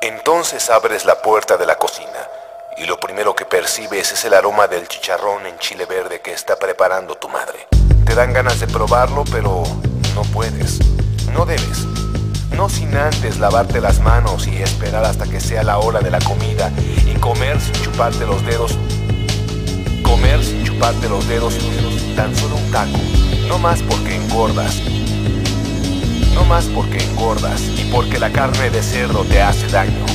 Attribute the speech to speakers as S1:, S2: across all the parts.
S1: Entonces abres la puerta de la cocina y lo primero que percibes es el aroma del chicharrón en chile verde que está preparando tu madre. Te dan ganas de probarlo, pero no puedes. No debes. No sin antes lavarte las manos y esperar hasta que sea la hora de la comida y comer sin chuparte los dedos. Comer sin chuparte los dedos tan solo un taco. No más porque engordas. No más porque engordas y porque la carne de cerdo te hace daño.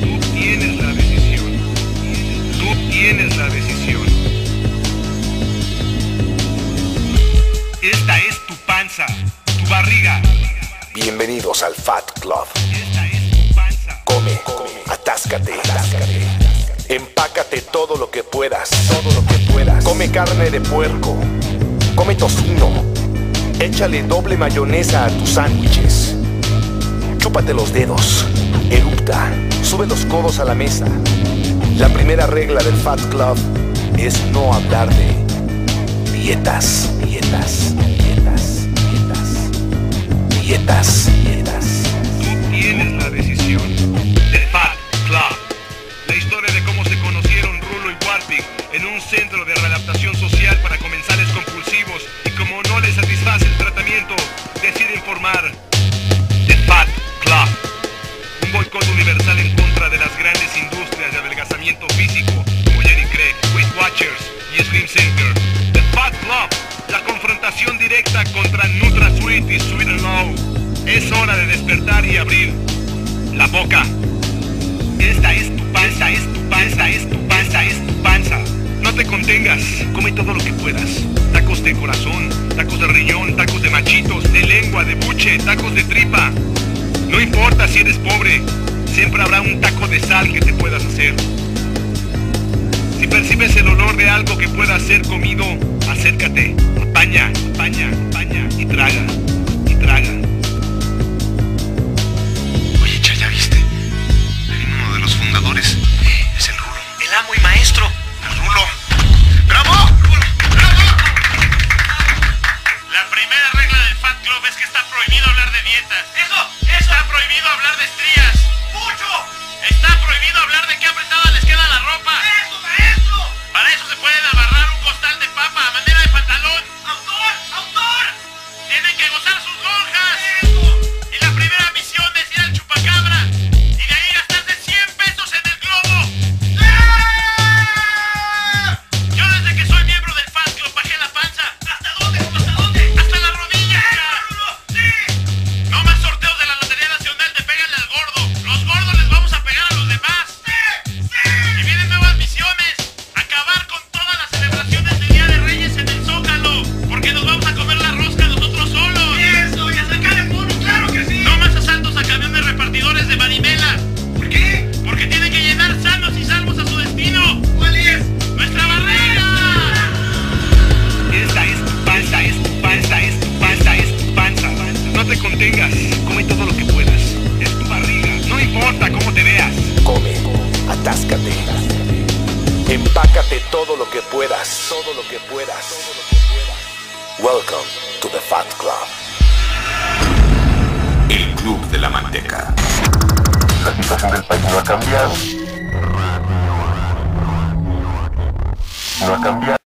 S2: Tú tienes la decisión. Tú tienes la decisión. Esta es tu panza, tu barriga.
S1: Bienvenidos al Fat Club.
S2: Esta es tu panza.
S1: Come, atáscate, atáscate. Empácate todo lo que puedas, todo lo que puedas. Come carne de puerco, come tocino. Échale doble mayonesa a tus sándwiches. Chúpate los dedos, erupta, sube los codos a la mesa. La primera regla del Fat Club es no hablar de dietas, dietas, dietas, dietas, dietas,
S2: The Fat Club. Un boicot universal en contra de las grandes industrias de adelgazamiento físico como Jenny Craig, Weight Watchers y Slim Center. The Fat Club. La confrontación directa contra NutraSweet y Sweet Low. Es hora de despertar y abrir la boca. Esta es tu panza, es tu panza, es tu panza, es tu panza. No te contengas, come todo lo que puedas. Tacos de corazón, tacos de riñón, tacos de machitos, si eres pobre, siempre habrá un taco de sal que te puedas hacer. Si percibes el olor de algo que pueda ser comido, acércate, apaña, apaña, apaña y traga,
S3: del Fat Club es que está prohibido hablar de dietas. ¡Eso! ¡Eso! Está prohibido hablar de estrías. ¡Mucho! Está prohibido hablar de qué apretada les queda la ropa. ¡Eso, maestro! Para eso se pueden amarrar un costal de papa a manera de pantalón. ¡Autor! ¡Autor! Tienen que gozar sus
S2: No te contengas, come todo lo que puedas. Es tu barriga, no importa cómo te veas.
S1: Come, atáscate. Empácate todo lo que puedas, todo lo que puedas. Welcome to the Fat Club.
S4: El Club de la Manteca.
S5: La situación del país no ha cambiado. No ha cambiado.